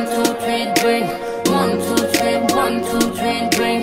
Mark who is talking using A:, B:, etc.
A: One, two, three, drink. One, two, three, one, two, three, drink.